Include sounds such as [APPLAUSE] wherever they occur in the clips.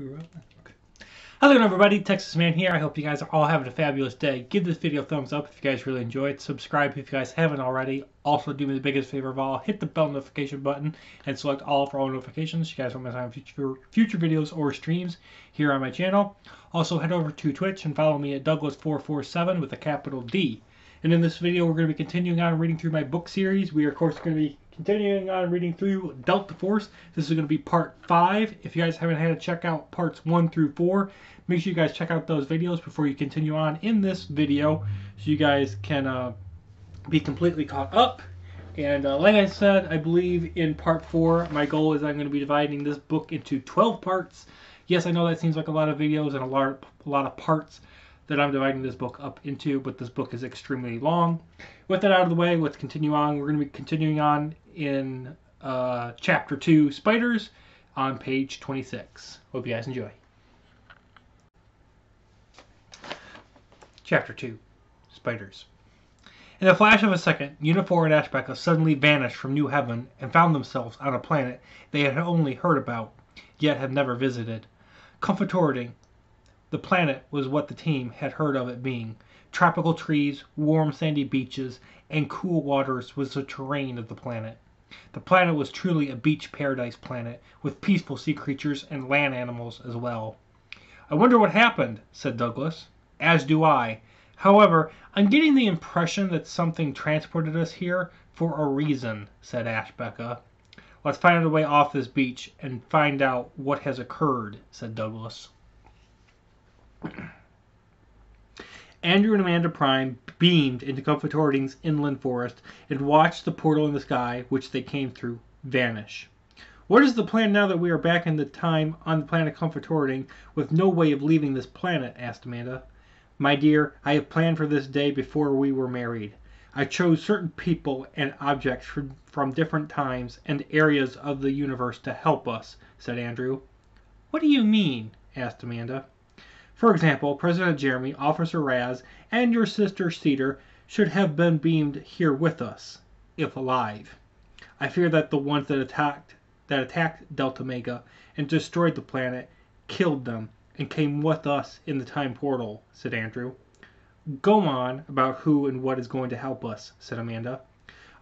We were okay. Going, everybody? Texas Man here. I hope you guys are all having a fabulous day. Give this video a thumbs up if you guys really enjoy it. Subscribe if you guys haven't already. Also, do me the biggest favor of all, hit the bell notification button and select all for all notifications. You guys won't miss out on future, future videos or streams here on my channel. Also, head over to Twitch and follow me at Douglas447 with a capital D. And in this video, we're going to be continuing on reading through my book series. We are, of course, going to be continuing on reading through Delta Force. This is going to be part five. If you guys haven't had to check out parts one through four, make sure you guys check out those videos before you continue on in this video so you guys can uh, be completely caught up. And uh, like I said, I believe in part four, my goal is I'm going to be dividing this book into 12 parts. Yes, I know that seems like a lot of videos and a lot, a lot of parts, that I'm dividing this book up into, but this book is extremely long. With that out of the way, let's continue on. We're going to be continuing on in uh, chapter 2, Spiders, on page 26. Hope you guys enjoy. Chapter 2, Spiders. In a flash of a second, Unit 4 and Ashbeka suddenly vanished from New Heaven and found themselves on a planet they had only heard about, yet had never visited. Comforting the planet was what the team had heard of it being. Tropical trees, warm sandy beaches, and cool waters was the terrain of the planet. The planet was truly a beach paradise planet, with peaceful sea creatures and land animals as well. I wonder what happened, said Douglas. As do I. However, I'm getting the impression that something transported us here for a reason, said Ashbeka. Let's find a way off this beach and find out what has occurred, said Douglas. Andrew and Amanda Prime beamed into Comfort Hoarding's inland forest and watched the portal in the sky, which they came through, vanish. What is the plan now that we are back in the time on the planet Comfort Hoarding with no way of leaving this planet? asked Amanda. My dear, I have planned for this day before we were married. I chose certain people and objects from, from different times and areas of the universe to help us, said Andrew. What do you mean? asked Amanda. For example, President Jeremy, Officer Raz, and your sister Cedar should have been beamed here with us, if alive. I fear that the ones that attacked that attacked Delta Mega and destroyed the planet killed them and came with us in the time portal, said Andrew. Go on about who and what is going to help us, said Amanda.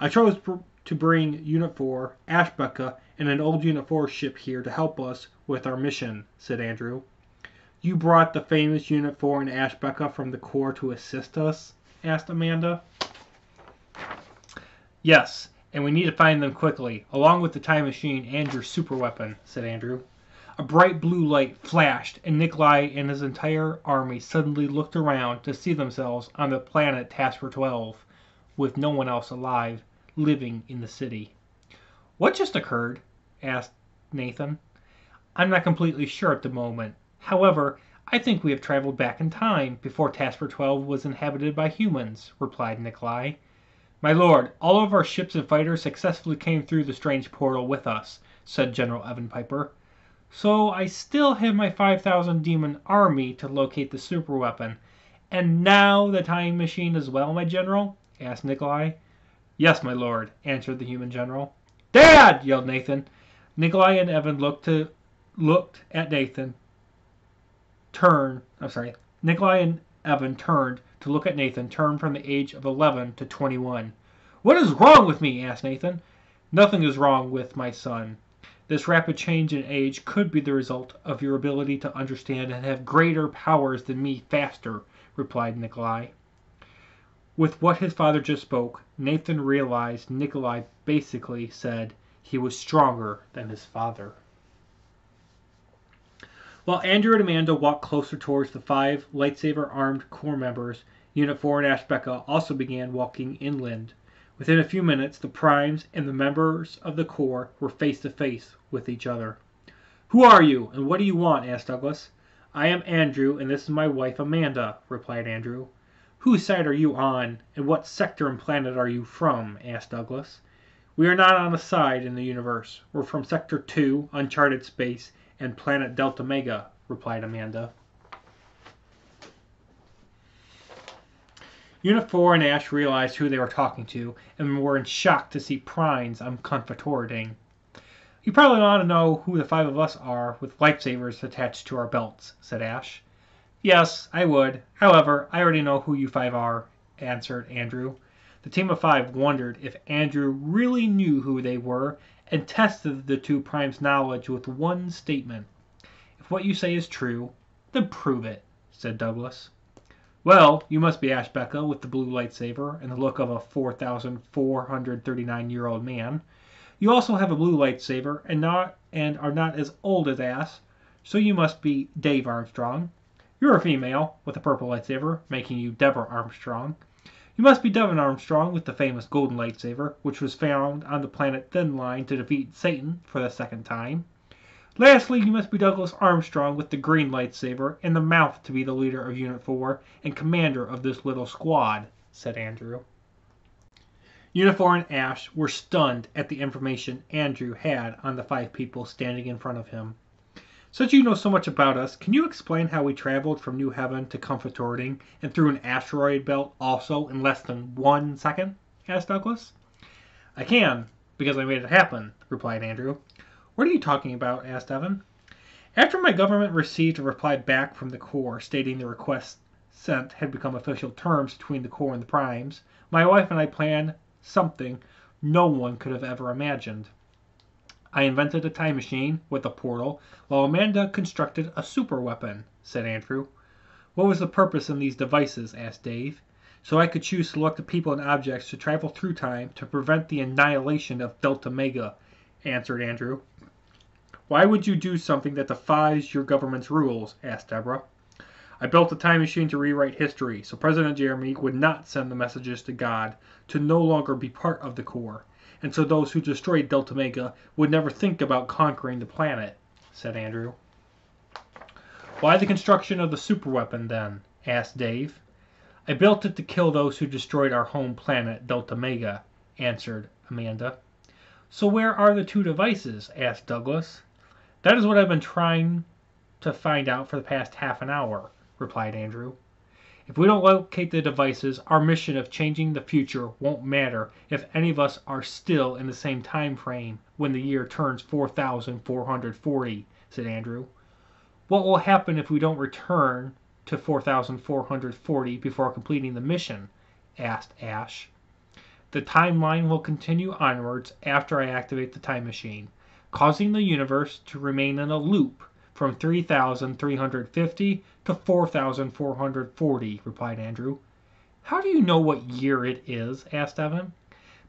I chose to bring Unit 4, Ashbeka, and an old Unit 4 ship here to help us with our mission, said Andrew. You brought the famous Unit 4 and Ashbeka from the Corps to assist us? asked Amanda. Yes, and we need to find them quickly, along with the time machine and your super weapon, said Andrew. A bright blue light flashed, and Nikolai and his entire army suddenly looked around to see themselves on the planet Tasker 12, with no one else alive, living in the city. What just occurred? asked Nathan. I'm not completely sure at the moment, However, I think we have traveled back in time, before Tasker 12 was inhabited by humans," replied Nikolai. "My lord, all of our ships and fighters successfully came through the strange portal with us," said General Evan Piper. "So I still have my 5,000 demon army to locate the super weapon. And now the time machine as well, my general?" asked Nikolai. "Yes, my lord," answered the human general. "Dad!" yelled Nathan. Nikolai and Evan looked to looked at Nathan turned, I'm sorry, Nikolai and Evan turned to look at Nathan, turned from the age of 11 to 21. What is wrong with me? asked Nathan. Nothing is wrong with my son. This rapid change in age could be the result of your ability to understand and have greater powers than me faster, replied Nikolai. With what his father just spoke, Nathan realized Nikolai basically said he was stronger than his father. While Andrew and Amanda walked closer towards the five lightsaber-armed Corps members, Unit 4 and Ashbeka also began walking inland. Within a few minutes the primes and the members of the Corps were face to face with each other. "Who are you, and what do you want?" asked Douglas. "I am Andrew, and this is my wife Amanda," replied Andrew. "Whose side are you on, and what sector and planet are you from?" asked Douglas. "We are not on a side in the universe. We're from Sector 2, Uncharted Space, and planet Delta Mega," replied Amanda. Unit 4 and Ash realized who they were talking to and were in shock to see Primes on Comfortoriding. You probably want to know who the five of us are with lightsabers attached to our belts, said Ash. Yes, I would. However, I already know who you five are, answered Andrew. The team of five wondered if Andrew really knew who they were and tested the two primes' knowledge with one statement. If what you say is true, then prove it, said Douglas. Well, you must be Ashbeka with the blue lightsaber and the look of a 4,439 year old man. You also have a blue lightsaber and not and are not as old as Ash, so you must be Dave Armstrong. You're a female with a purple lightsaber, making you Deborah Armstrong. You must be Devon Armstrong with the famous golden lightsaber, which was found on the planet Thin Line to defeat Satan for the second time. Lastly, you must be Douglas Armstrong with the green lightsaber and the mouth to be the leader of Unit 4 and commander of this little squad, said Andrew. Unit 4 and Ash were stunned at the information Andrew had on the five people standing in front of him. Since you know so much about us, can you explain how we traveled from New Heaven to Comforting and through an asteroid belt also in less than one second? asked Douglas. I can, because I made it happen, replied Andrew. What are you talking about? asked Evan. After my government received a reply back from the Corps stating the request sent had become official terms between the Corps and the Primes, my wife and I planned something no one could have ever imagined. I invented a time machine with a portal, while Amanda constructed a super weapon, said Andrew. What was the purpose in these devices? asked Dave. So I could choose selected people and objects to travel through time to prevent the annihilation of Delta Mega, answered Andrew. Why would you do something that defies your government's rules? asked Deborah. I built a time machine to rewrite history, so President Jeremy would not send the messages to God to no longer be part of the Corps, and so those who destroyed Delta Mega would never think about conquering the planet, said Andrew. Why the construction of the superweapon, then? asked Dave. I built it to kill those who destroyed our home planet, Delta Mega, answered Amanda. So where are the two devices? asked Douglas. That is what I've been trying to find out for the past half an hour replied Andrew. If we don't locate the devices, our mission of changing the future won't matter if any of us are still in the same time frame when the year turns 4440, said Andrew. What will happen if we don't return to 4440 before completing the mission? asked Ash. The timeline will continue onwards after I activate the time machine, causing the universe to remain in a loop from 3,350 to 4,440, replied Andrew. How do you know what year it is? asked Evan.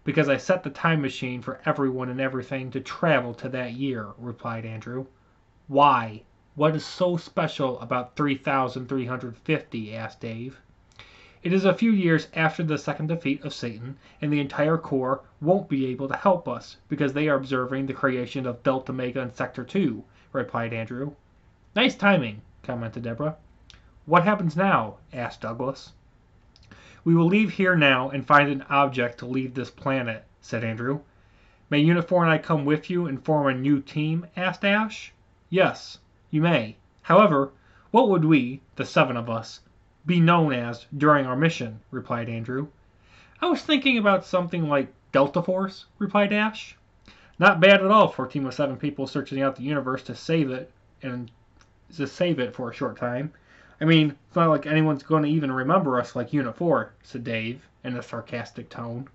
Because I set the time machine for everyone and everything to travel to that year, replied Andrew. Why? What is so special about 3,350? asked Dave. It is a few years after the second defeat of Satan, and the entire Corps won't be able to help us because they are observing the creation of Delta Mega in Sector 2, replied Andrew. Nice timing, commented Deborah. What happens now? asked Douglas. We will leave here now and find an object to leave this planet, said Andrew. May Unit 4 and I come with you and form a new team? asked Ash. Yes, you may. However, what would we, the seven of us, be known as during our mission? replied Andrew. I was thinking about something like Delta Force, replied Ash. Not bad at all for a team of seven people searching out the universe to save it and to save it for a short time. I mean, it's not like anyone's going to even remember us like Unit 4, said Dave in a sarcastic tone.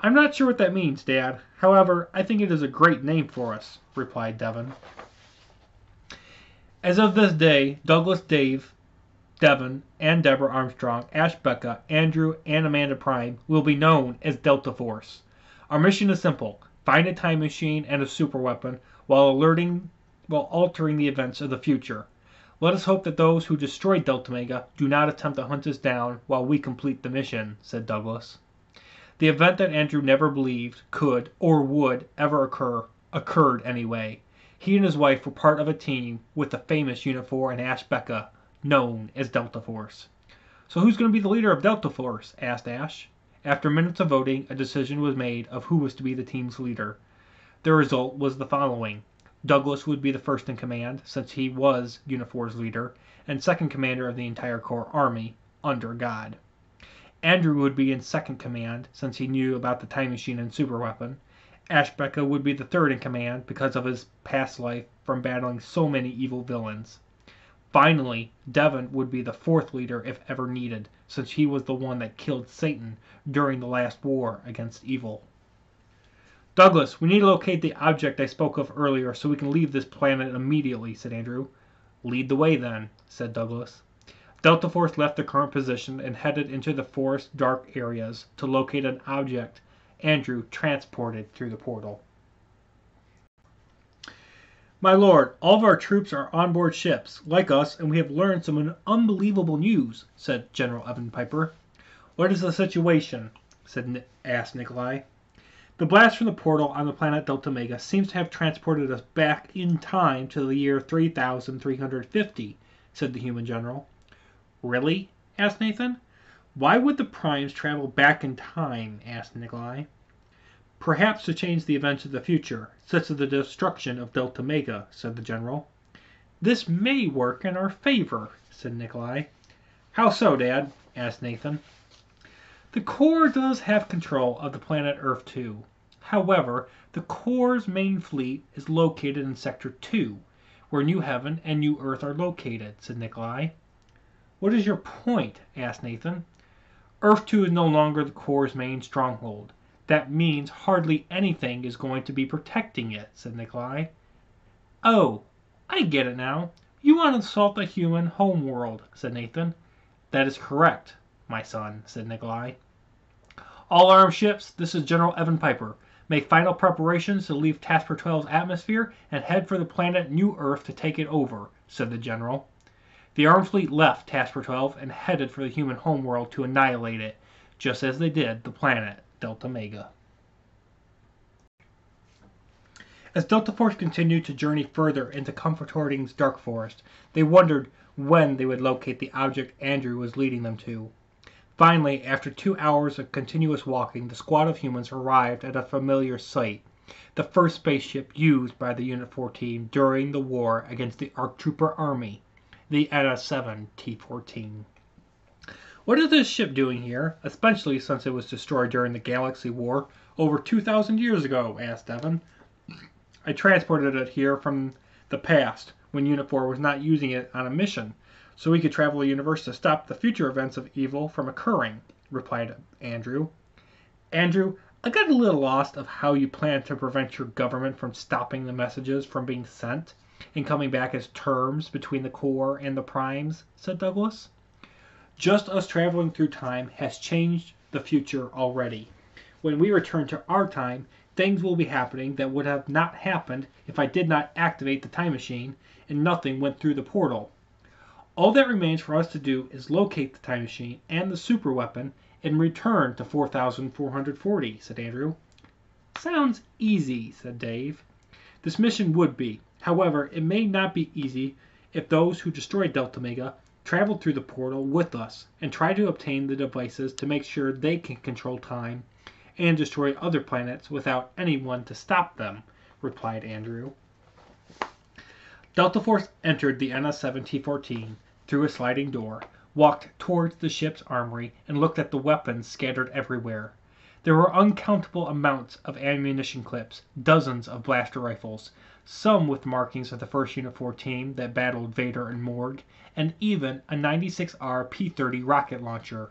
I'm not sure what that means, Dad. However, I think it is a great name for us, replied Devon. As of this day, Douglas Dave, Devon, and Deborah Armstrong, Ashbeka, Andrew, and Amanda Prime will be known as Delta Force. Our mission is simple find a time machine and a super weapon while alerting while altering the events of the future. Let us hope that those who destroyed Delta Mega do not attempt to hunt us down while we complete the mission, said Douglas. The event that Andrew never believed could or would ever occur occurred anyway. He and his wife were part of a team with the famous Unit 4 and Ashbeka, known as Delta Force. So who's going to be the leader of Delta Force? asked Ash. After minutes of voting, a decision was made of who was to be the team's leader. The result was the following. Douglas would be the first in command, since he was Unit 4's leader, and second commander of the entire Corps Army, under God. Andrew would be in second command, since he knew about the time machine and super weapon. Ashbeka would be the third in command because of his past life from battling so many evil villains. Finally, Devon would be the fourth leader if ever needed, since he was the one that killed Satan during the last war against evil. Douglas, we need to locate the object I spoke of earlier so we can leave this planet immediately, said Andrew. Lead the way then, said Douglas. Delta Force left their current position and headed into the forest dark areas to locate an object Andrew transported through the portal. My lord, all of our troops are on board ships, like us, and we have learned some unbelievable news, said General Evan Piper. What is the situation? said, asked Nikolai. The blast from the portal on the planet Delta Mega seems to have transported us back in time to the year 3350, said the human general. Really? asked Nathan. Why would the primes travel back in time? asked Nikolai. Perhaps to change the events of the future, such as the destruction of Delta Mega, said the general. This may work in our favor, said Nikolai. How so, Dad? asked Nathan. The Corps does have control of the planet Earth 2. However, the Corps' main fleet is located in Sector 2, where New Heaven and New Earth are located, said Nikolai. What is your point? asked Nathan. Earth 2 is no longer the Corps' main stronghold that means hardly anything is going to be protecting it, said Nikolai. Oh, I get it now. You want to assault the human home world, said Nathan. That is correct, my son, said Nikolai. All armed ships, this is General Evan Piper. Make final preparations to leave Tasker 12's atmosphere and head for the planet New Earth to take it over, said the general. The armed fleet left Tasker 12 and headed for the human homeworld to annihilate it, just as they did the planet Delta Mega. As Delta Force continued to journey further into Comforting's dark forest, they wondered when they would locate the object Andrew was leading them to. Finally, after two hours of continuous walking, the squad of humans arrived at a familiar sight the first spaceship used by the Unit 14 during the war against the ARC Trooper Army, the NS-7 T-14. What is this ship doing here, especially since it was destroyed during the Galaxy War over 2,000 years ago? asked Devon. I transported it here from the past, when Unit 4 was not using it on a mission, so we could travel the universe to stop the future events of evil from occurring, replied Andrew. Andrew, I got a little lost of how you plan to prevent your government from stopping the messages from being sent and coming back as terms between the Corps and the Primes, said Douglas. Just us traveling through time has changed the future already. When we return to our time, things will be happening that would have not happened if I did not activate the time machine and nothing went through the portal. All that remains for us to do is locate the time machine and the super weapon and return to 4440, said Andrew. Sounds easy, said Dave. This mission would be. However, it may not be easy if those who destroyed Delta Mega travel through the portal with us and try to obtain the devices to make sure they can control time and destroy other planets without anyone to stop them, replied Andrew. Delta Force entered the NS-7 T-14 through a sliding door, walked towards the ship's armory, and looked at the weapons scattered everywhere. There were uncountable amounts of ammunition clips, dozens of blaster rifles, some with markings of the 1st Unit 4 team that battled Vader and Morg, and even a 96R P-30 rocket launcher.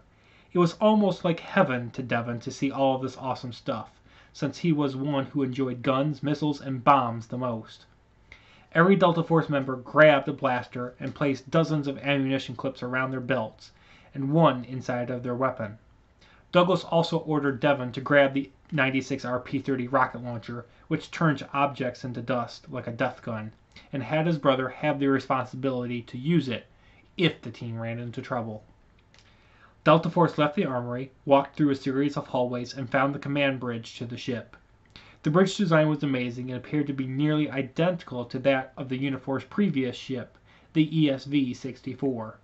It was almost like heaven to Devon to see all of this awesome stuff, since he was one who enjoyed guns, missiles, and bombs the most. Every Delta Force member grabbed a blaster and placed dozens of ammunition clips around their belts, and one inside of their weapon. Douglas also ordered Devon to grab the 96R P-30 rocket launcher, which turns objects into dust like a death gun, and had his brother have the responsibility to use it if the team ran into trouble. Delta Force left the armory, walked through a series of hallways, and found the command bridge to the ship. The bridge design was amazing and appeared to be nearly identical to that of the Unit 4's previous ship, the ESV-64.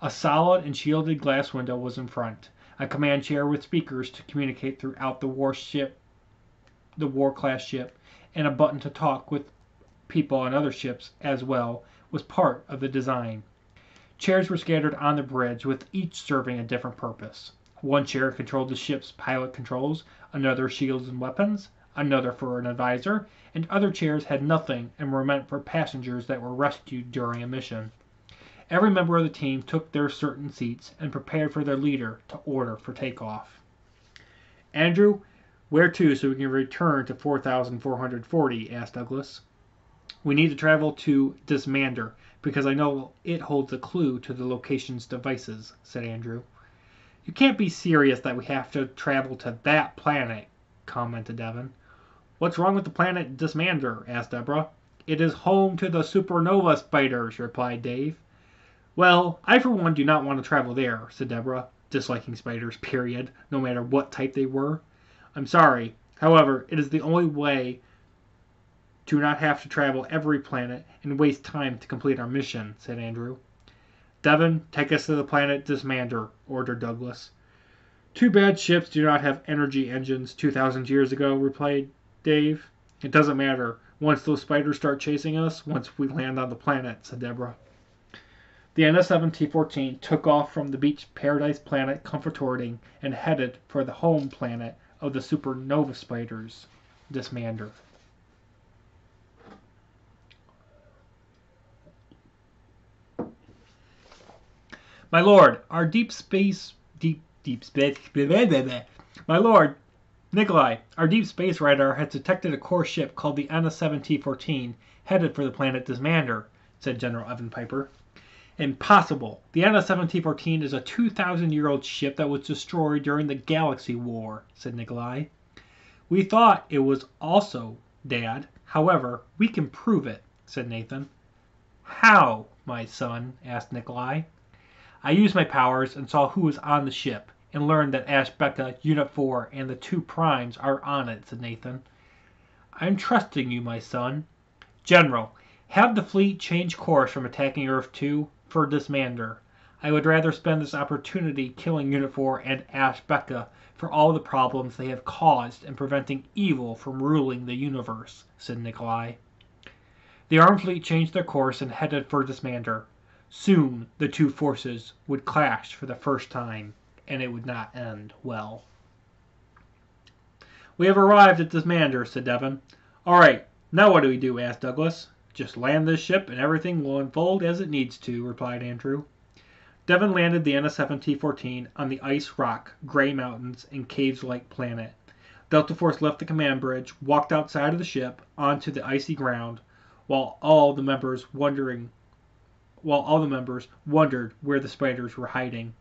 A solid and shielded glass window was in front, a command chair with speakers to communicate throughout the warship, the war class ship, and a button to talk with people on other ships as well was part of the design. Chairs were scattered on the bridge, with each serving a different purpose. One chair controlled the ship's pilot controls, another shields and weapons, another for an advisor, and other chairs had nothing and were meant for passengers that were rescued during a mission. Every member of the team took their certain seats and prepared for their leader to order for takeoff. Andrew, where to so we can return to 4440? asked Douglas. We need to travel to Dismander because I know it holds a clue to the location's devices, said Andrew. You can't be serious that we have to travel to that planet, commented Devon. What's wrong with the planet Dismander? asked Deborah. It is home to the supernova spiders, replied Dave. Well, I for one do not want to travel there, said Deborah, disliking spiders, period, no matter what type they were. I'm sorry. However, it is the only way to not have to travel every planet and waste time to complete our mission, said Andrew. Devon, take us to the planet Dismander, ordered Douglas. Too bad ships do not have energy engines 2,000 years ago, replied Dave. It doesn't matter. Once those spiders start chasing us, once we land on the planet, said Deborah. The NS-17 took off from the beach paradise planet Comfortording and headed for the home planet of the supernova spiders, Dismander. My lord, our deep space deep deep space [LAUGHS] My lord, Nikolai, our deep space radar has detected a core ship called the NS-17 headed for the planet Dismander, said General Evan Piper. Impossible. The NS 1714 is a 2,000-year-old ship that was destroyed during the Galaxy War, said Nikolai. We thought it was also, Dad. However, we can prove it, said Nathan. How, my son? asked Nikolai. I used my powers and saw who was on the ship, and learned that Ashbeka, Unit 4, and the two primes are on it, said Nathan. I'm trusting you, my son. General, have the fleet change course from attacking Earth 2 for Dismander. I would rather spend this opportunity killing Unifor 4 and Ashbeka for all the problems they have caused and preventing evil from ruling the universe, said Nikolai. The armed fleet changed their course and headed for Dismander. Soon the two forces would clash for the first time, and it would not end well. "We have arrived at Dismander," said Devon. "All right, now what do we do?" asked Douglas. "Just land this ship and everything will unfold as it needs to," replied Andrew. Devon landed the NS-17 on the ice rock, gray mountains, and caves-like planet. Delta Force left the command bridge, walked outside of the ship onto the icy ground, while all the members wondering while all the members wondered where the spiders were hiding.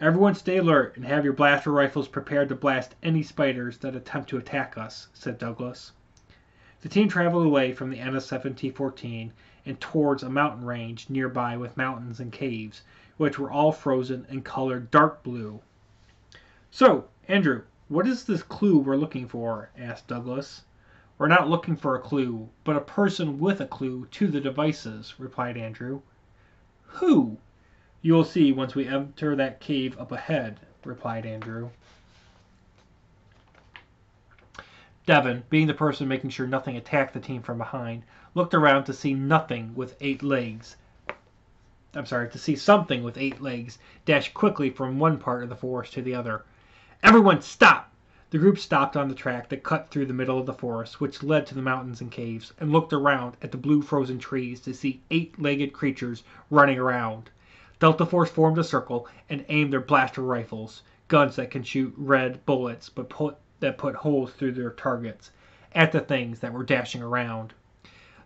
Everyone stay alert and have your blaster rifles prepared to blast any spiders that attempt to attack us, said Douglas. The team traveled away from the NS-17 and towards a mountain range nearby with mountains and caves, which were all frozen and colored dark blue. So, Andrew, what is this clue we're looking for? asked Douglas. We're not looking for a clue, but a person with a clue to the devices, replied Andrew. Who? You will see once we enter that cave up ahead, replied Andrew. Devon, being the person making sure nothing attacked the team from behind, looked around to see nothing with eight legs. I'm sorry, to see something with eight legs dash quickly from one part of the forest to the other. Everyone stop! The group stopped on the track that cut through the middle of the forest, which led to the mountains and caves, and looked around at the blue frozen trees to see eight-legged creatures running around. Delta Force formed a circle and aimed their blaster rifles, guns that can shoot red bullets but put, that put holes through their targets, at the things that were dashing around.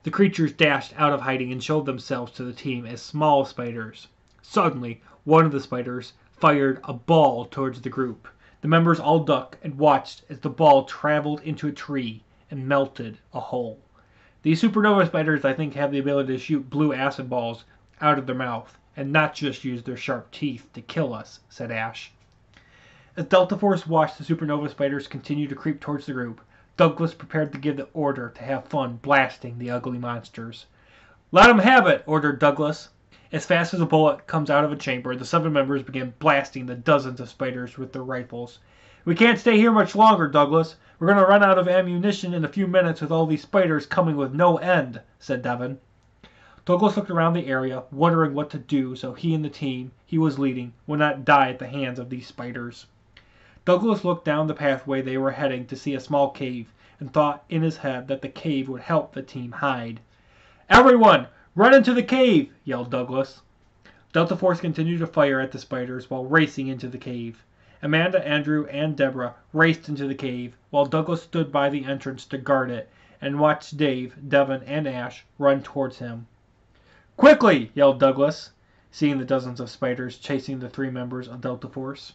The creatures dashed out of hiding and showed themselves to the team as small spiders. Suddenly, one of the spiders fired a ball towards the group. The members all ducked and watched as the ball traveled into a tree and melted a hole. These supernova spiders, I think, have the ability to shoot blue acid balls out of their mouth and not just use their sharp teeth to kill us, said Ash. As Delta Force watched the supernova spiders continue to creep towards the group, Douglas prepared to give the order to have fun blasting the ugly monsters. Let 'em have it, ordered Douglas. As fast as a bullet comes out of a chamber, the seven members begin blasting the dozens of spiders with their rifles. We can't stay here much longer, Douglas. We're going to run out of ammunition in a few minutes with all these spiders coming with no end, said Devon. Douglas looked around the area, wondering what to do so he and the team he was leading would not die at the hands of these spiders. Douglas looked down the pathway they were heading to see a small cave, and thought in his head that the cave would help the team hide. Everyone, run into the cave! yelled Douglas. Delta Force continued to fire at the spiders while racing into the cave. Amanda, Andrew, and Deborah raced into the cave, while Douglas stood by the entrance to guard it and watched Dave, Devon, and Ash run towards him. Quickly! yelled Douglas, seeing the dozens of spiders chasing the three members of Delta Force.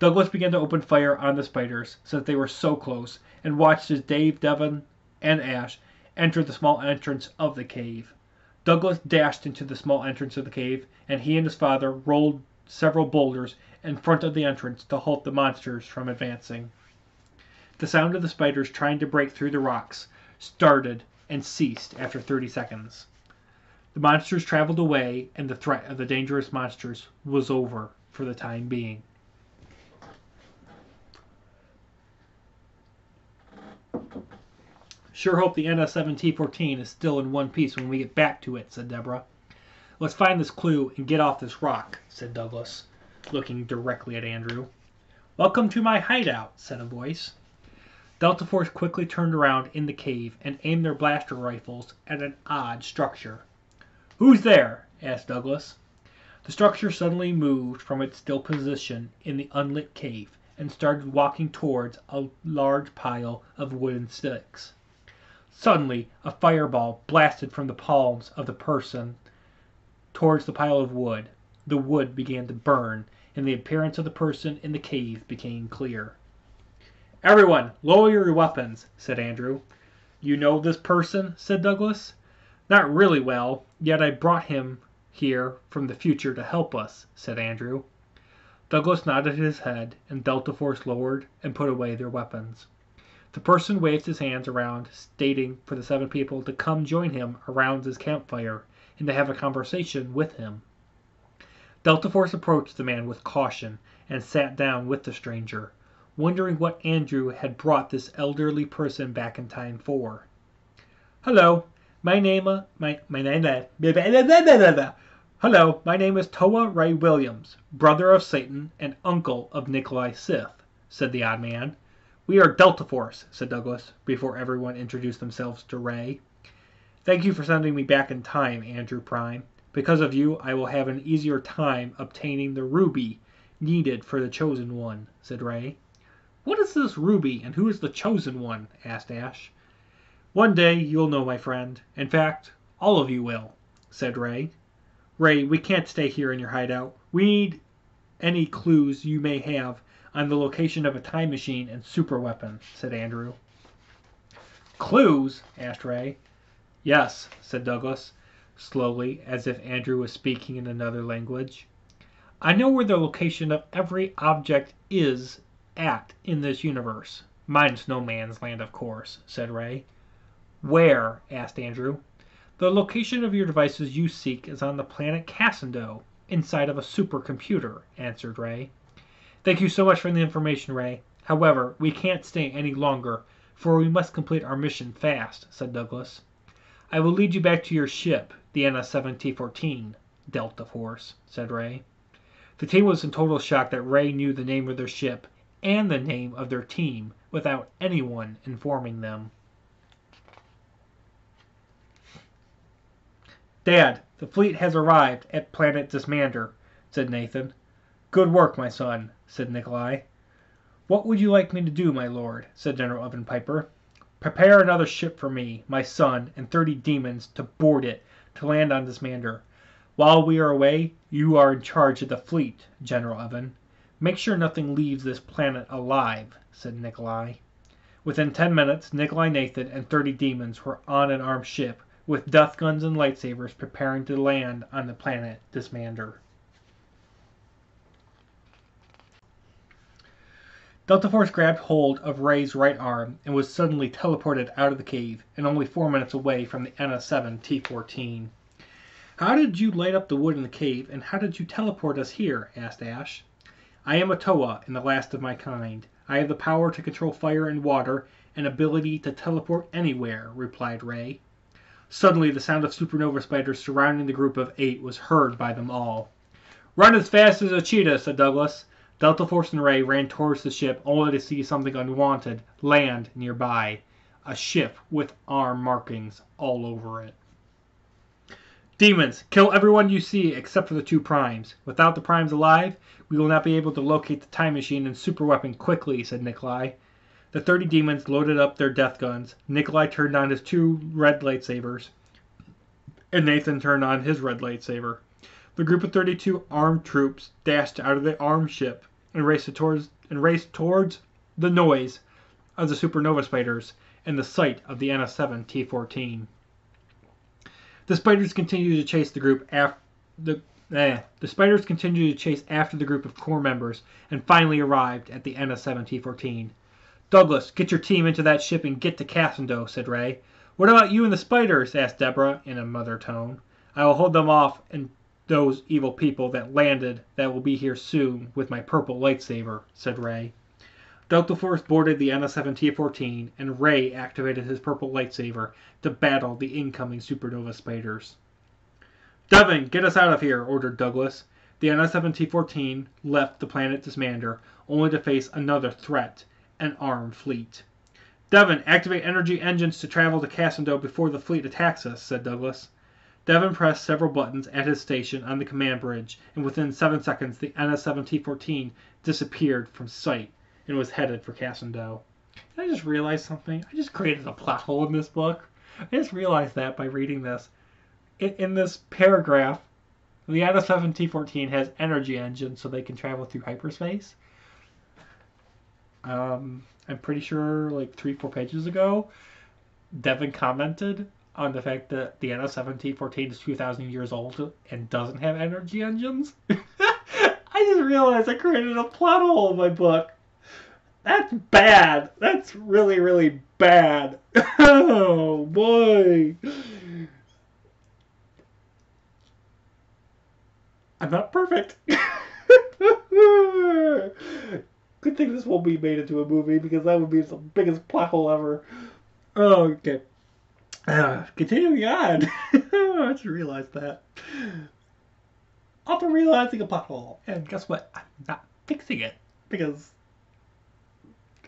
Douglas began to open fire on the spiders since they were so close and watched as Dave, Devon, and Ash entered the small entrance of the cave. Douglas dashed into the small entrance of the cave, and he and his father rolled several boulders in front of the entrance to halt the monsters from advancing. The sound of the spiders trying to break through the rocks started and ceased after 30 seconds. The monsters traveled away, and the threat of the dangerous monsters was over for the time being. Sure hope the NS-7T14 is still in one piece when we get back to it, said Deborah. Let's find this clue and get off this rock, said Douglas, looking directly at Andrew. Welcome to my hideout, said a voice. Delta Force quickly turned around in the cave and aimed their blaster rifles at an odd structure. Who's there? asked Douglas. The structure suddenly moved from its still position in the unlit cave and started walking towards a large pile of wooden sticks. Suddenly, a fireball blasted from the palms of the person towards the pile of wood. The wood began to burn, and the appearance of the person in the cave became clear. Everyone, lower your weapons, said Andrew. You know this person? said Douglas. Not really well, yet I brought him here from the future to help us, said Andrew. Douglas nodded his head, and Delta Force lowered and put away their weapons. The person waved his hands around, stating for the seven people to come join him around his campfire and to have a conversation with him. Delta Force approached the man with caution and sat down with the stranger wondering what Andrew had brought this elderly person back in time for. Hello, my name uh, my my name uh, Hello, my name is Toa Ray Williams, brother of Satan and uncle of Nikolai Sith, said the odd man. We are Delta Force, said Douglas, before everyone introduced themselves to Ray. Thank you for sending me back in time, Andrew Prime. Because of you, I will have an easier time obtaining the ruby needed for the chosen one, said Ray. What is this ruby, and who is the chosen one? asked Ash. One day you'll know, my friend. In fact, all of you will, said Ray. Ray, we can't stay here in your hideout. We need any clues you may have on the location of a time machine and super weapon, said Andrew. Clues? asked Ray. Yes, said Douglas, slowly, as if Andrew was speaking in another language. I know where the location of every object is at in this universe. Mine's no man's land, of course, said Ray. Where? asked Andrew. The location of your devices you seek is on the planet Cassando, inside of a supercomputer, answered Ray. Thank you so much for the information, Ray. However, we can't stay any longer, for we must complete our mission fast, said Douglas. I will lead you back to your ship, the NS-7T-14, Delta Force, said Ray. The team was in total shock that Ray knew the name of their ship and the name of their team without anyone informing them. Dad, the fleet has arrived at planet Dismander, said Nathan. Good work, my son, said Nikolai. What would you like me to do, my lord? said General Evan Piper. Prepare another ship for me, my son, and thirty demons to board it to land on Dismander. While we are away, you are in charge of the fleet, General Evan. Make sure nothing leaves this planet alive, said Nikolai. Within ten minutes, Nikolai Nathan and thirty demons were on an armed ship with death guns and lightsabers preparing to land on the planet Dismander. Delta Force grabbed hold of Ray's right arm and was suddenly teleported out of the cave and only four minutes away from the NS-7 T-14. How did you light up the wood in the cave, and how did you teleport us here? asked Ash. I am a Toa and the last of my kind. I have the power to control fire and water and ability to teleport anywhere, replied Ray. Suddenly the sound of supernova spiders surrounding the group of eight was heard by them all. Run as fast as a cheetah, said Douglas. Delta Force and Ray ran towards the ship only to see something unwanted land nearby a ship with arm markings all over it. Demons, kill everyone you see except for the two primes. Without the primes alive, we will not be able to locate the time machine and super weapon quickly, said Nikolai. The 30 demons loaded up their death guns. Nikolai turned on his two red lightsabers, and Nathan turned on his red lightsaber. The group of 32 armed troops dashed out of the armed ship and raced towards and raced towards the noise of the supernova spiders and the sight of the NS-7 T-14. The spiders continued to chase the group after the eh, the spiders continued to chase after the group of core members and finally arrived at the NS-7 T-14. Douglas, get your team into that ship and get to Cassando, said Ray. What about you and the spiders? asked Deborah in a mother tone. I will hold them off and those evil people that landed that will be here soon with my purple lightsaber, said Ray. Delta Force boarded the NS-7 T-14 and Ray activated his purple lightsaber to battle the incoming supernova spiders. Devon, get us out of here, ordered Douglas. The NS-7 T-14 left the planet Dismander only to face another threat, an armed fleet. Devon, activate energy engines to travel to Cassando before the fleet attacks us, said Douglas. Devon pressed several buttons at his station on the command bridge, and within seven seconds the NS-7 T-14 disappeared from sight and was headed for Cassando. I just realized something? I just created a plot hole in this book. I just realized that by reading this. In, in this paragraph, the NS-7 T-14 has energy engines so they can travel through hyperspace. Um, I'm pretty sure like three, four pages ago, Devon commented on the fact that the NS1714 is 2,000 years old and doesn't have energy engines. [LAUGHS] I just realized I created a plot hole in my book. That's bad. That's really, really bad. [LAUGHS] oh boy. I'm not perfect. [LAUGHS] Good thing this won't be made into a movie because that would be the biggest plot hole ever. Oh, okay. [SIGHS] Uh, continuing on. [LAUGHS] I just realized that. After realizing a plot hole. And guess what? I'm not fixing it because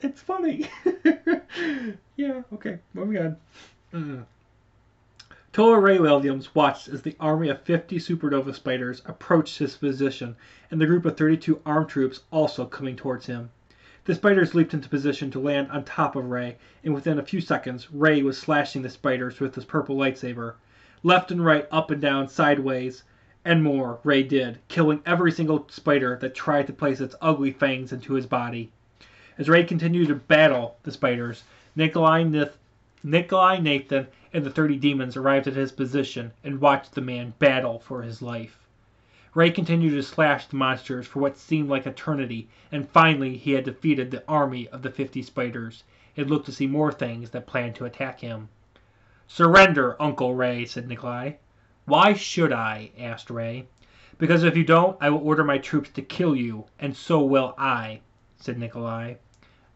it's funny. [LAUGHS] yeah, okay, moving on. Mm. Toa Ray Williams watched as the army of 50 supernova spiders approached his position, and the group of 32 armed troops also coming towards him. The spiders leaped into position to land on top of Ray, and within a few seconds, Ray was slashing the spiders with his purple lightsaber. Left and right, up and down, sideways, and more, Ray did, killing every single spider that tried to place its ugly fangs into his body. As Ray continued to battle the spiders, Nikolai, Nith- Nikolai Nathan and the 30 demons arrived at his position and watched the man battle for his life. Ray continued to slash the monsters for what seemed like eternity, and finally he had defeated the army of the 50 spiders and looked to see more things that planned to attack him. Surrender, Uncle Ray, said Nikolai. Why should I? asked Ray. Because if you don't, I will order my troops to kill you, and so will I, said Nikolai.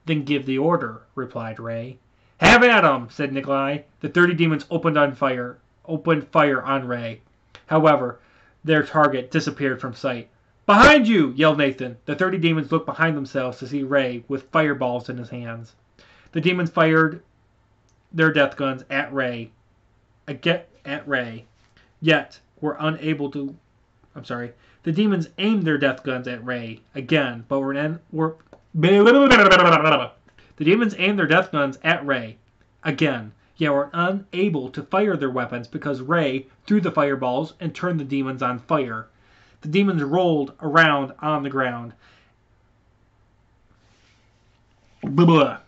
Then give the order, replied Ray. Have at 'em, said Nikolai. The thirty demons opened on fire, opened fire on Ray. However, their target disappeared from sight. Behind you! yelled Nathan. The thirty demons looked behind themselves to see Ray with fireballs in his hands. The demons fired their death guns at Ray, again at Ray, yet were unable to. I'm sorry. The demons aimed their death guns at Ray again, but were, were [LAUGHS] the demons aimed their death guns at Ray again, yet were unable to fire their weapons because Ray threw the fireballs and turned the demons on fire. The demons rolled around on the ground. Blah.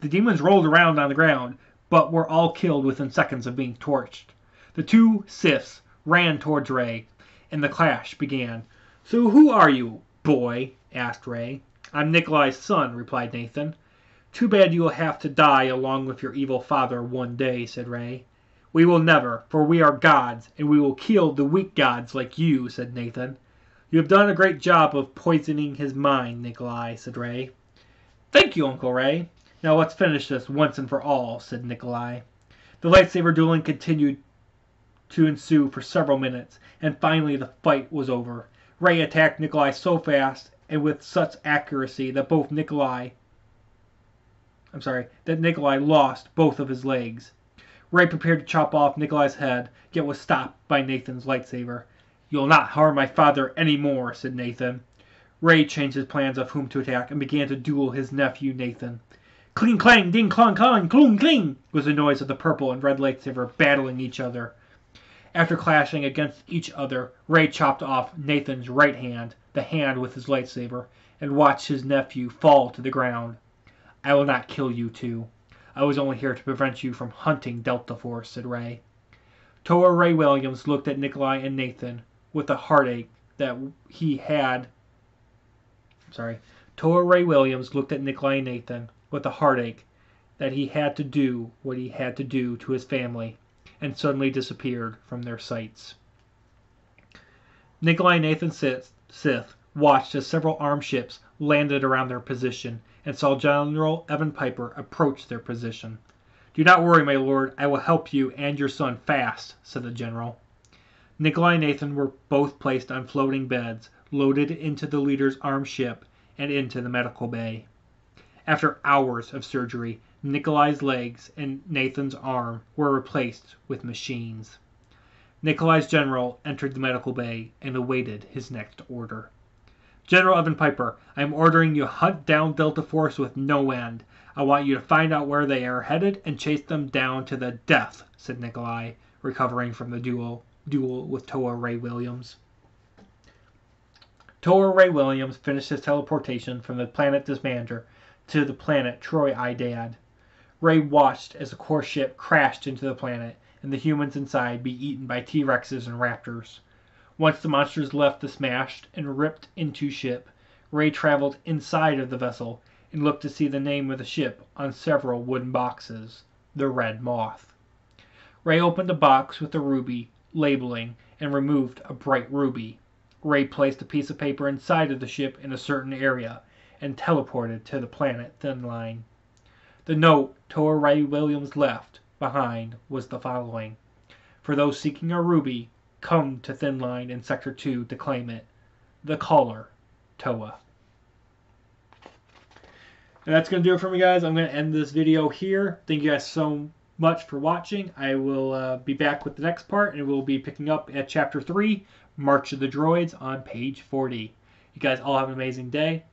The demons rolled around on the ground, but were all killed within seconds of being torched. The two Siths ran towards Ray, and the clash began. So who are you, boy? asked Ray. I'm Nikolai's son, replied Nathan. Too bad you will have to die along with your evil father one day, said Ray. We will never, for we are gods, and we will kill the weak gods like you, said Nathan. You have done a great job of poisoning his mind, Nikolai, said Ray. Thank you, Uncle Ray. Now let's finish this once and for all, said Nikolai. The lightsaber dueling continued to ensue for several minutes, and finally the fight was over. Ray attacked Nikolai so fast and with such accuracy that both Nikolai I'm sorry, that Nikolai lost both of his legs. Ray prepared to chop off Nikolai's head, yet was stopped by Nathan's lightsaber. You'll not harm my father any more, said Nathan. Ray changed his plans of whom to attack and began to duel his nephew Nathan. Cling clang, ding clong clang, cloong cling was the noise of the purple and red lightsaber battling each other. After clashing against each other, Ray chopped off Nathan's right hand, the hand with his lightsaber, and watched his nephew fall to the ground. I will not kill you two. I was only here to prevent you from hunting Delta Force, said Ray. Toa Ray Williams looked at Nikolai and Nathan with a heartache that he had. Sorry. Toa Ray Williams looked at Nikolai and Nathan with a heartache that he had to do what he had to do to his family and suddenly disappeared from their sights. Nikolai and Nathan Sith watched as several armed ships landed around their position and saw General Evan Piper approach their position. Do not worry, my lord, I will help you and your son fast, said the general. Nikolai and Nathan were both placed on floating beds, loaded into the leader's armed ship, and into the medical bay. After hours of surgery, Nikolai's legs and Nathan's arm were replaced with machines. Nikolai's general entered the medical bay and awaited his next order. General Evan Piper, I am ordering you hunt down Delta Force with no end. I want you to find out where they are headed and chase them down to the death, said Nikolai, recovering from the duel, duel with Toa Ray Williams. Toa Ray Williams finished his teleportation from the planet Dismander to the planet Troy Idad. Ray watched as the core ship crashed into the planet and the humans inside be eaten by T-Rexes and Raptors. Once the monsters left the smashed and ripped into ship, Ray traveled inside of the vessel and looked to see the name of the ship on several wooden boxes the Red Moth. Ray opened a box with a ruby labeling and removed a bright ruby. Ray placed a piece of paper inside of the ship in a certain area and teleported to the planet Thin Line. The note Toa Ray Williams left behind was the following For those seeking a ruby, come to Thin Line in Sector 2 to claim it. The caller, Toa. And that's going to do it for me, guys. I'm going to end this video here. Thank you guys so much for watching. I will uh, be back with the next part, and we'll be picking up at Chapter 3, March of the Droids, on page 40. You guys all have an amazing day.